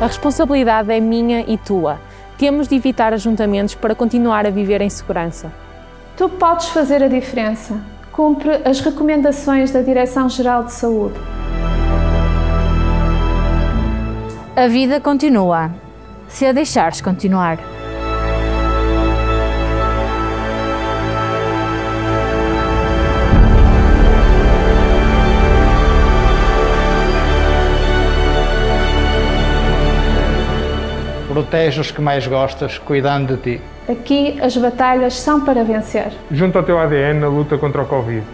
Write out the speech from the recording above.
A responsabilidade é minha e tua. Temos de evitar ajuntamentos para continuar a viver em segurança. Tu podes fazer a diferença. Cumpre as recomendações da Direção-Geral de Saúde. A vida continua, se a deixares continuar. Protege os que mais gostas, cuidando de ti. Aqui as batalhas são para vencer. Junta o teu ADN na luta contra o Covid.